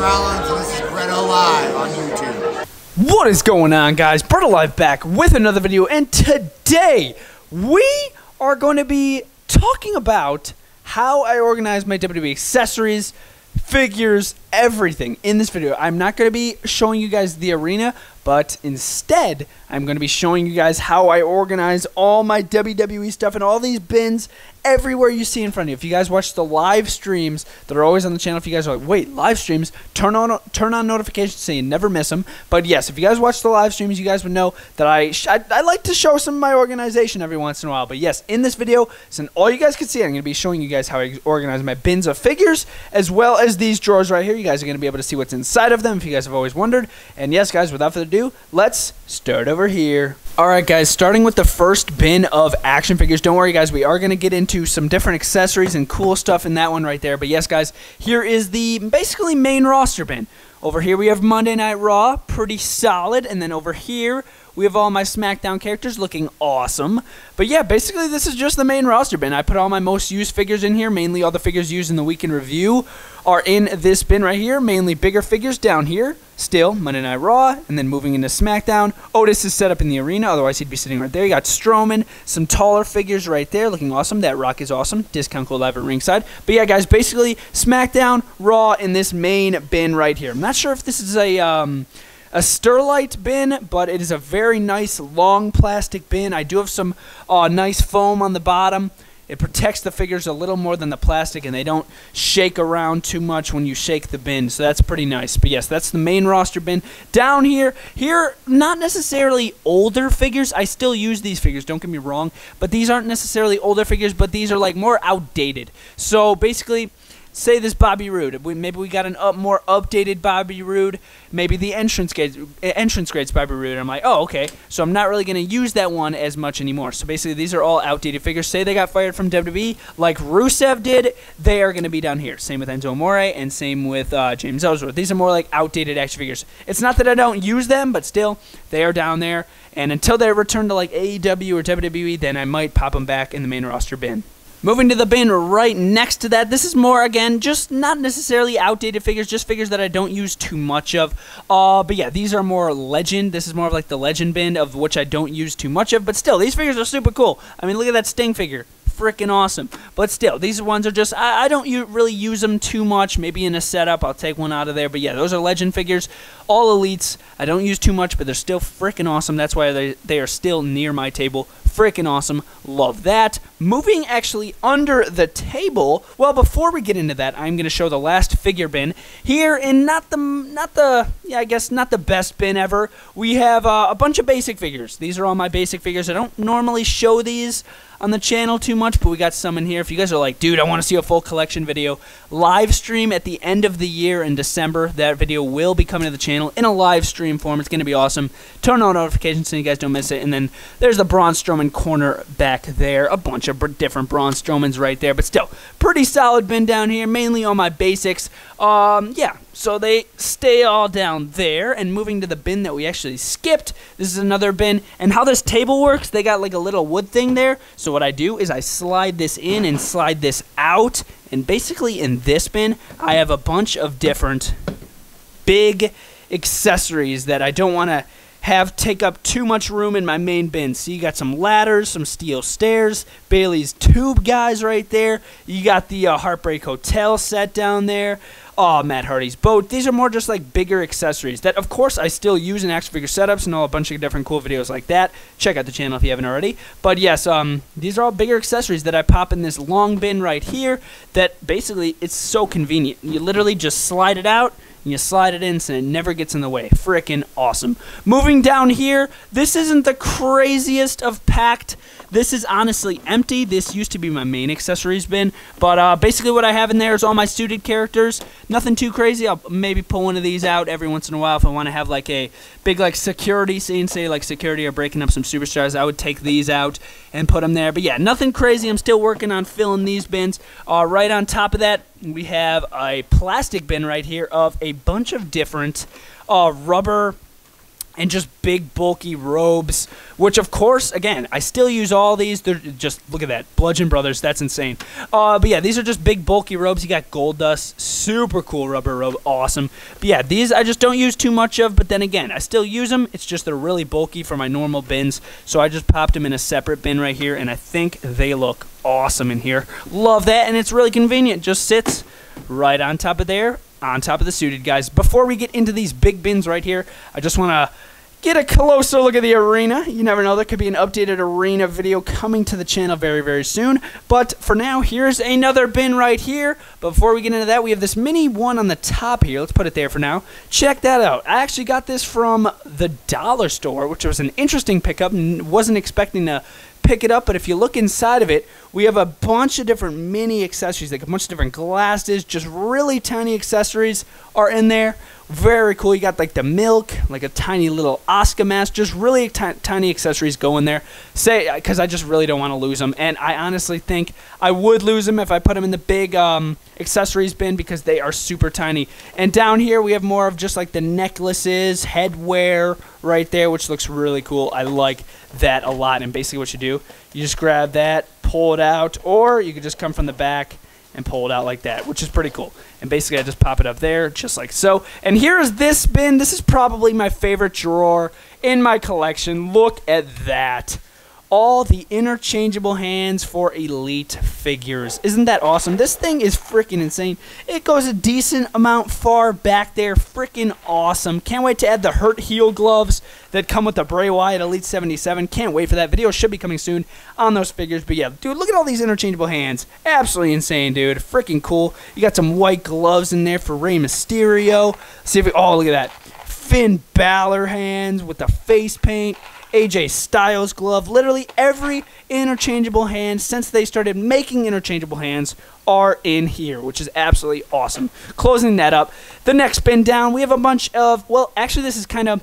Rollins, this is BrettO Live on YouTube. What is going on, guys? BrettO Live back with another video, and today we are going to be talking about how I organize my WWE accessories, figures, everything in this video. I'm not going to be showing you guys the arena, but instead, I'm going to be showing you guys how I organize all my WWE stuff and all these bins everywhere you see in front of you. If you guys watch the live streams that are always on the channel, if you guys are like, wait, live streams, turn on turn on notifications so you never miss them. But yes, if you guys watch the live streams, you guys would know that I, I, I like to show some of my organization every once in a while. But yes, in this video, since all you guys can see, I'm going to be showing you guys how I organize my bins of figures as well as these drawers right here. You guys are going to be able to see what's inside of them if you guys have always wondered. And yes, guys, without further ado, let's start over here. Alright guys, starting with the first bin of action figures. Don't worry guys, we are going to get into some different accessories and cool stuff in that one right there. But yes guys, here is the basically main roster bin. Over here we have Monday Night Raw, pretty solid. And then over here we have all my SmackDown characters looking awesome. But yeah, basically this is just the main roster bin. I put all my most used figures in here. Mainly all the figures used in the week in review are in this bin right here. Mainly bigger figures down here. Still, Monday Night Raw, and then moving into SmackDown. Otis is set up in the arena, otherwise he'd be sitting right there. You got Strowman, some taller figures right there, looking awesome. That Rock is awesome. Discount code live at ringside. But yeah, guys, basically SmackDown, Raw in this main bin right here. I'm not sure if this is a um, a Sterlite bin, but it is a very nice long plastic bin. I do have some uh, nice foam on the bottom. It protects the figures a little more than the plastic, and they don't shake around too much when you shake the bin, so that's pretty nice. But yes, that's the main roster bin. Down here, here, not necessarily older figures. I still use these figures, don't get me wrong, but these aren't necessarily older figures, but these are like more outdated. So basically, say this Bobby Roode. maybe we got an up, more updated Bobby Roode. Maybe the Entrance Greats, Entrance Greats Bobby Roode. I'm like, oh, okay. So I'm not really to use that one as much anymore. So basically, these are all outdated figures. Say they got fired from WWE, like Rusev did. They are to be down here. Same with Enzo Amore and same with uh, James Ellsworth. These are more like outdated action figures. It's not that I don't use them, but still, they are down there. And until they return to like AEW or WWE, then I might pop them back in the main roster bin. Moving to the bin right next to that, this is more, again, just not necessarily outdated figures, just figures that I don't use too much of. Uh, but yeah, these are more legend. This is more of like the legend bin of which I don't use too much of. But still, these figures are super cool. I mean, look at that Sting figure freaking awesome. But still, these ones are just, I, I don't really use them too much. Maybe in a setup, I'll take one out of there. But yeah, those are legend figures. All elites. I don't use too much, but they're still freaking awesome. That's why they, they are still near my table freaking awesome. Love that. Moving actually under the table. Well, before we get into that, I'm going to show the last figure bin here and not the not the yeah I guess not the best bin ever. We have uh, a bunch of basic figures. These are all my basic figures. I don't normally show these on the channel too much, but we got some in here. If you guys are like, dude, I want to see a full collection video, live stream at the end of the year in December. That video will be coming to the channel in a live stream form. It's going to be awesome. Turn on notifications so you guys don't miss it. And then there's the Braun Strowman corner back there. A bunch of different Braun Strowmans right there, but still, pretty solid bin down here, mainly on my basics. Um, yeah, so they stay all down there. And moving to the bin that we actually skipped, this is another bin. And how this table works, they got like a little wood thing there. So what I do is I slide this in and slide this out. And basically in this bin, I have a bunch of different big accessories that I don't want to have take up too much room in my main bin. So you got some ladders, some steel stairs, Bayley's tube guys right there. You got the uh, Heartbreak Hotel set down there oh, Matt Hardy's boat. These are more just like bigger accessories that, of course, I still use in action figure setups and all a bunch of different cool videos like that. Check out the channel if you haven't already. But yes, um, these are all bigger accessories that I pop in this long bin right here that basically it's so convenient. You literally just slide it out and you slide it in so it never gets in the way. Freaking awesome. Moving down here, this isn't the craziest of packed. This is honestly empty. This used to be my main accessories bin, but uh, basically what I have in there is all my suited characters. Nothing too crazy. I'll maybe pull one of these out every once in a while if I want to have like a big like security scene, say like security or breaking up some superstars. I would take these out and put them there. But yeah, nothing crazy. I'm still working on filling these bins. Uh, right on top of that, we have a plastic bin right here of a bunch of different uh, rubber and just big bulky robes which of course again i still use all these. They're just look at that bludgeon brothers that's insane. Uh, but yeah these are just big bulky robes. You got Goldust super cool rubber robe awesome. But yeah these i just don't use too much of but then again i still use them it's just they're really bulky for my normal bins so i just popped them in a separate bin right here and i think they look awesome in here. Love that and it's really convenient. Just sits right on top of there on top of the suited guys. Before we get into these big bins right here i just want to get a closer look at the arena. You never know, there could be an updated arena video coming to the channel very, very soon. But for now, here's another bin right here. Before we get into that, we have this mini one on the top here. Let's put it there for now. Check that out. I actually got this from the dollar store, which was an interesting pickup. Wasn't expecting to pick it up, but if you look inside of it, we have a bunch of different mini accessories, like a bunch of different glasses, just really tiny accessories are in there. Very cool. You got like the milk, like a tiny little Oscar mask, just really tiny accessories go in there. Say, because I just really don't want to lose them, and I honestly think I would lose them if I put them in the big um, accessories bin because they are super tiny. And down here we have more of just like the necklaces, headwear right there, which looks really cool. I like that a lot. And basically what you do, you just grab that, pull it out, or you could just come from the back and pull it out like that, which is pretty cool. And basically, I just pop it up there, just like so. And here is this bin. This is probably my favorite drawer in my collection. Look at that all the interchangeable hands for elite figures. Isn't that awesome? This thing is freaking insane. It goes a decent amount far back there. Freaking awesome. Can't wait to add the hurt heel gloves that come with the Bray Wyatt Elite 77. Can't wait for that. Video should be coming soon on those figures. But yeah, dude, look at all these interchangeable hands. Absolutely insane, dude. Freaking cool. You got some white gloves in there for Rey Mysterio. See if we, oh, look at that. Finn Balor hands with the face paint. AJ Styles glove. Literally every interchangeable hand since they started making interchangeable hands are in here, which is absolutely awesome. Closing that up, the next bin down, we have a bunch of, well, actually, this is kind of.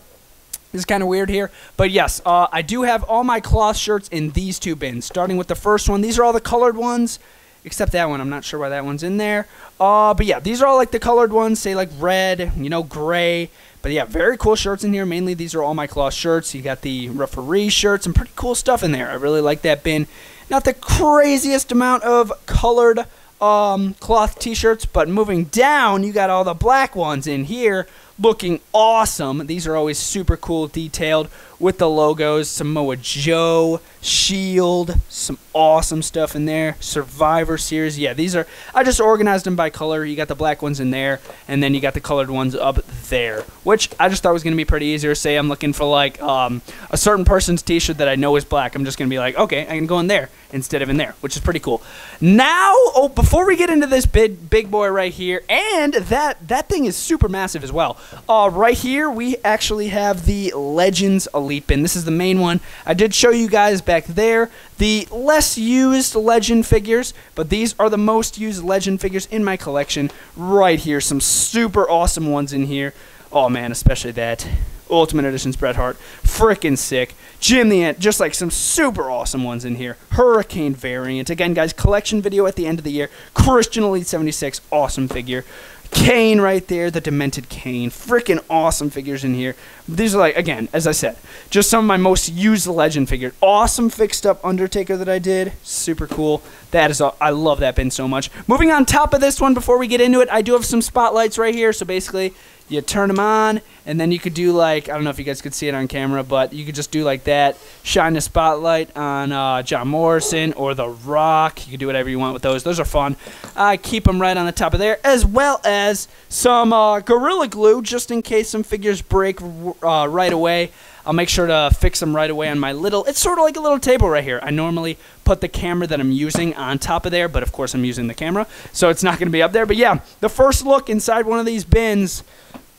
This is kind of weird here, but yes, uh, I do have all my cloth shirts in these two bins. Starting with the first one, these are all the colored ones except that one. I'm not sure why that one's in there. Uh, but yeah, these are all like the colored ones, say like red, you know, gray, but yeah, very cool shirts in here. Mainly these are all my cloth shirts. You got the referee shirts and pretty cool stuff in there. I really like that bin. Not the craziest amount of colored um, cloth t-shirts, but moving down, you got all the black ones in here looking awesome. These are always super cool, detailed with the logos. Samoa Joe, Shield, some awesome stuff in there. Survivor Series, yeah, these are. I just organized them by color. You got the black ones in there, and then you got the colored ones up there, which I just thought was gonna be pretty easier. Say I'm looking for like um, a certain person's T-shirt that I know is black. I'm just gonna be like, okay, I can go in there instead of in there, which is pretty cool. Now, oh, before we get into this big big boy right here, and that that thing is super massive as well. Uh, right here, we actually have the Legends Elite Bin. This is the main one. I did show you guys back there the less used Legend figures, but these are the most used Legend figures in my collection. Right here, some super awesome ones in here. Oh man, especially that. Ultimate Edition's Bret Hart. Freaking sick. Jim the Ant, just like some super awesome ones in here. Hurricane variant. Again, guys, collection video at the end of the year. Christian Elite 76, awesome figure. Kane right there, the Demented Kane. Freaking awesome figures in here. These are like, again, as I said, just some of my most used legend figures. Awesome fixed up Undertaker that I did. Super cool. That is, I love that bin so much. Moving on top of this one, before we get into it, I do have some spotlights right here. So basically, you turn them on, and then you could do like I don't know if you guys could see it on camera, but you could just do like that, shine the spotlight on uh, John Morrison or The Rock. You can do whatever you want with those. Those are fun. I keep them right on the top of there, as well as some uh, Gorilla Glue, just in case some figures break uh, right away. I'll make sure to fix them right away on my little. It's sort of like a little table right here. I normally put the camera that I'm using on top of there, but of course I'm using the camera, so it's not going to be up there. But yeah, the first look inside one of these bins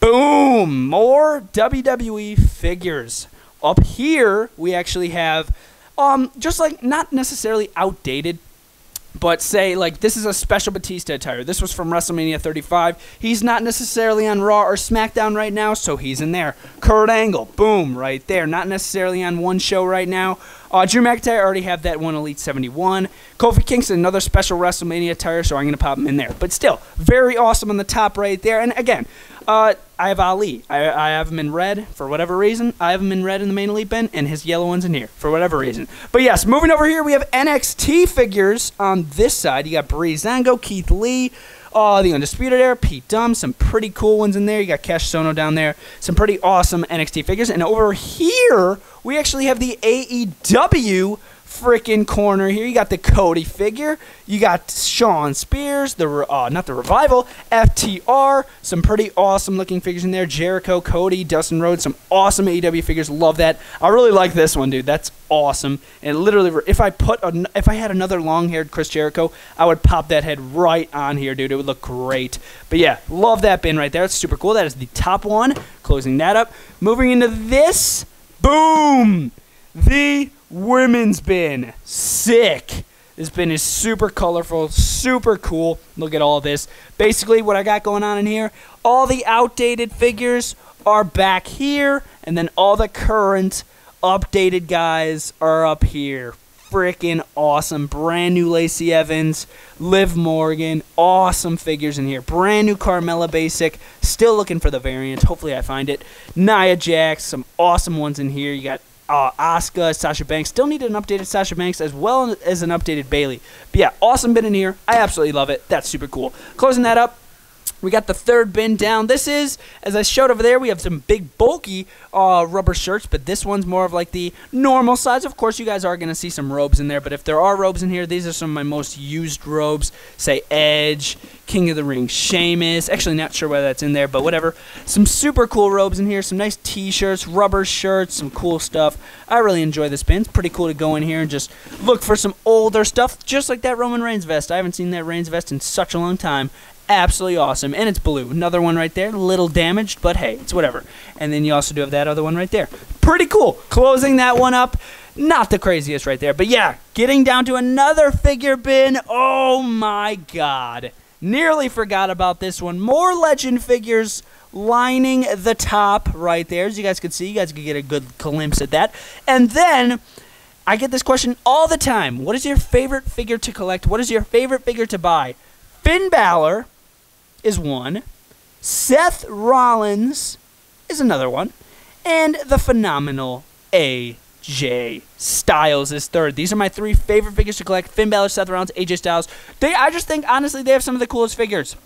Boom! More WWE figures. Up here, we actually have, um, just like not necessarily outdated, but say like this is a special Batista attire. This was from WrestleMania 35. He's not necessarily on Raw or SmackDown right now, so he's in there. Kurt Angle, boom, right there. Not necessarily on one show right now. Uh, Drew McIntyre already have that one Elite 71. Kofi Kingston, another special WrestleMania attire, so I'm gonna pop him in there. But still, very awesome on the top right there. And again, Uh, I have Ali. I, I have him in red for whatever reason. I have him in red in the main elite bin, and his yellow one's in here for whatever reason. But yes, moving over here, we have NXT figures on this side. You got Breezango, Keith Lee, uh, the Undisputed Era, Pete Dunne, some pretty cool ones in there. You got Kassius Ohno down there, some pretty awesome NXT figures. And over here, we actually have the AEW freaking corner here. You got the Cody figure. You got Shawn Spears, the uh, not the revival, FTR. Some pretty awesome looking figures in there. Jericho, Cody, Dustin Rhodes. Some awesome AEW figures. Love that. I really like this one, dude. That's awesome. And literally, if I put if I had another long haired Chris Jericho, I would pop that head right on here, dude. It would look great. But yeah, love that bin right there. It's super cool. That is the top one. Closing that up. Moving into this. Boom. The women's bin. Sick. This bin is super colorful, super cool. Look at all this. Basically, what I got going on in here, all the outdated figures are back here, and then all the current updated guys are up here. Freaking awesome. Brand new Lacey Evans, Liv Morgan, awesome figures in here. Brand new Carmella Basic. Still looking for the variant. Hopefully, I find it. Nia Jax, some awesome ones in here. You got uh, Asuka, Sasha Banks. Still need an updated Sasha Banks as well as an updated Bayley. But yeah, awesome bin in here. I absolutely love it. That's super cool. Closing that up. We got the third bin down. This is, as I showed over there, we have some big, bulky uh, rubber shirts, but this one's more of like the normal size. Of course, you guys are going to see some robes in there, but if there are robes in here, these are some of my most used robes. Say Edge, King of the Ring, Sheamus. Actually, not sure whether that's in there, but whatever. Some super cool robes in here, some nice t-shirts, rubber shirts, some cool stuff. I really enjoy this bin. It's pretty cool to go in here and just look for some older stuff, just like that Roman Reigns vest. I haven't seen that Reigns vest in such a long time absolutely awesome. And it's blue. Another one right there, little damaged, but hey, it's whatever. And then you also do have that other one right there. Pretty cool. Closing that one up. Not the craziest right there, but yeah, getting down to another figure bin. Oh my god. Nearly forgot about this one. More legend figures lining the top right there. As you guys can see, you guys can get a good glimpse at that. And then I get this question all the time. What is your favorite figure to collect? What is your favorite figure to buy? Finn Balor is one. Seth Rollins is another one. And the phenomenal AJ Styles is third. These are my three favorite figures to collect. Finn Balor, Seth Rollins, AJ Styles. They I just think honestly they have some of the coolest figures.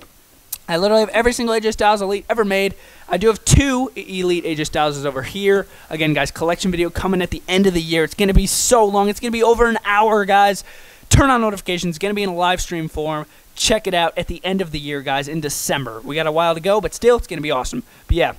I literally have every single AJ Styles Elite ever made. I do have two Elite AJ Styles over here. Again, guys, collection video coming at the end of the year. It's going to be so long. It's going to be over an hour, guys. Turn on notifications. It's going to be in a live stream form. Check it out at the end of the year, guys, in December. We got a while to go, but still, it's going to be awesome. But yeah,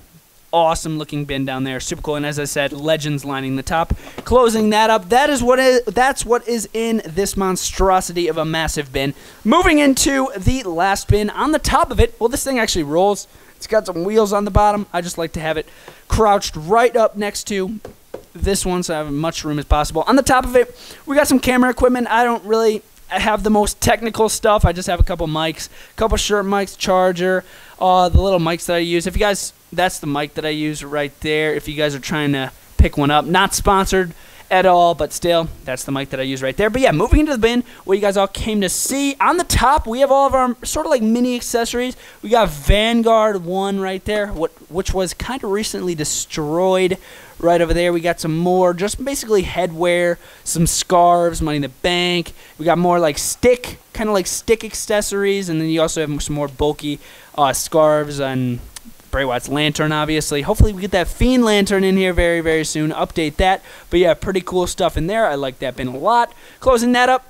awesome looking bin down there, super cool. And as I said, legends lining the top. Closing that up, that is what is that's what is in this monstrosity of a massive bin. Moving into the last bin, on the top of it, well, this thing actually rolls. It's got some wheels on the bottom. I just like to have it crouched right up next to this one so I have as much room as possible. On the top of it, we got some camera equipment. I don't really have the most technical stuff. I just have a couple mics, a couple shirt mics, charger, uh, the little mics that I use. If you guys, that's the mic that I use right there. If you guys are trying to pick one up, not sponsored at all, but still, that's the mic that I use right there. But yeah, moving into the bin, what you guys all came to see. On the top, we have all of our sort of like mini accessories. We got Vanguard 1 right there, what, which was kind of recently destroyed right over there. We got some more, just basically headwear, some scarves, money in the bank. We got more like stick, kind of like stick accessories, and then you also have some more bulky uh, scarves and Bray Wyatt's lantern, obviously. Hopefully, we get that Fiend lantern in here very, very soon. Update that. But yeah, pretty cool stuff in there. I like that bin a lot. Closing that up,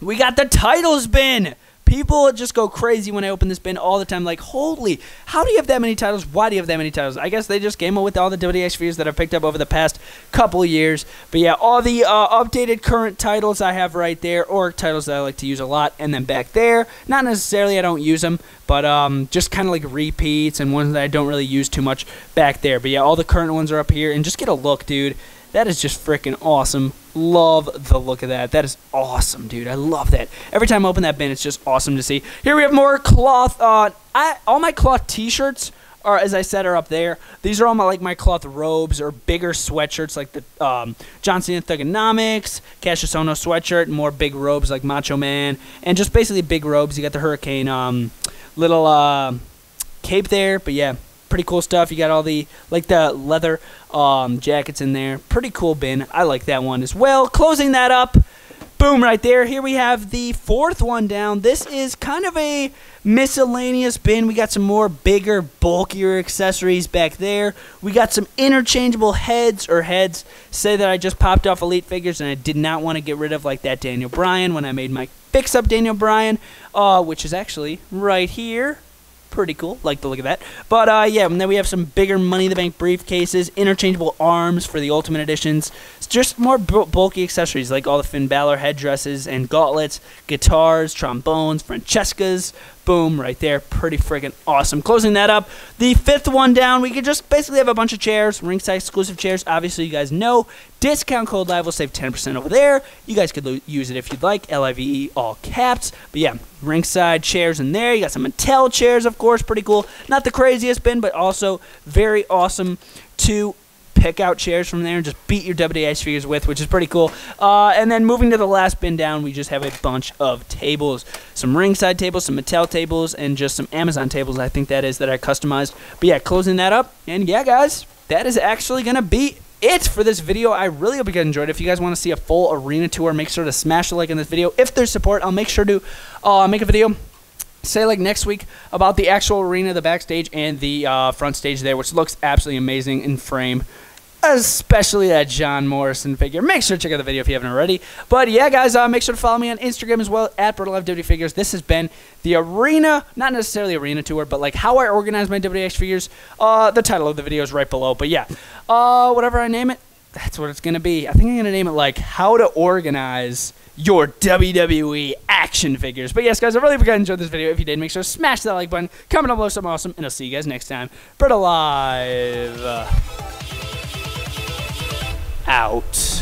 we got the titles bin. People just go crazy when I open this bin all the time. Like, holy, how do you have that many titles? Why do you have that many titles? I guess they just came up with all the figures that I've picked up over the past couple years. But yeah, all the uh, updated current titles I have right there, or titles that I like to use a lot. And then back there, not necessarily I don't use them, but um, just kind of like repeats and ones that I don't really use too much back there. But yeah, all the current ones are up here. And just get a look, dude. That is just freaking awesome. Love the look of that. That is awesome, dude. I love that. Every time I open that bin, it's just awesome to see. Here we have more cloth. Uh, I, all my cloth T-shirts are, as I said, are up there. These are all my like my cloth robes or bigger sweatshirts, like the um, John Cena Thuganomics, Kassius Ohno sweatshirt, and more big robes like Macho Man, and just basically big robes. You got the Hurricane um, little uh, cape there, but yeah, Pretty cool stuff. You got all the like the leather um, jackets in there. Pretty cool bin. I like that one as well. Closing that up. Boom, right there. Here we have the fourth one down. This is kind of a miscellaneous bin. We got some more bigger, bulkier accessories back there. We got some interchangeable heads or heads. Say that I just popped off Elite figures and I did not want to get rid of like that Daniel Bryan when I made my fix up Daniel Bryan, uh, which is actually right here pretty cool. Like the look of that. But uh, yeah, and then we have some bigger Money in the Bank briefcases, interchangeable arms for the Ultimate Editions. It's just more bulky accessories like all the Finn Balor headdresses and gauntlets, guitars, trombones, Francescas, Boom, right there. Pretty friggin' awesome. Closing that up, the fifth one down, we could just basically have a bunch of chairs, ringside exclusive chairs. Obviously, you guys know. Discount code live will save 10% over there. You guys could use it if you'd like. L I V E, all caps. But yeah, ringside chairs in there. You got some Mattel chairs, of course. Pretty cool. Not the craziest bin, but also very awesome to pick out chairs from there and just beat your WDI figures with, which is pretty cool. Uh, and then moving to the last bin down, we just have a bunch of tables. Some ringside tables, some Mattel tables, and just some Amazon tables, I think that is, that I customized. But yeah, closing that up. And yeah, guys, that is actually going to be it for this video. I really hope you guys enjoyed. it. If you guys want to see a full arena tour, make sure to smash the like in this video. If there's support, I'll make sure to uh, make a video say like next week about the actual arena, the backstage, and the uh, front stage there, which looks absolutely amazing in frame especially that John Morrison figure. Make sure to check out the video if you haven't already. But yeah, guys, uh, make sure to follow me on Instagram as well at WWE Figures. This has been the arena, not necessarily arena tour, but like how I organize my WDX figures. Uh, the title of the video is right below. But yeah, uh, whatever I name it, that's what it's gonna be. I think I'm gonna name it like how to organize your WWE action figures. But yes, guys, I really hope you guys enjoyed this video. If you did, make sure to smash that like button, comment down below something awesome, and I'll see you guys next time. BrettO Live out.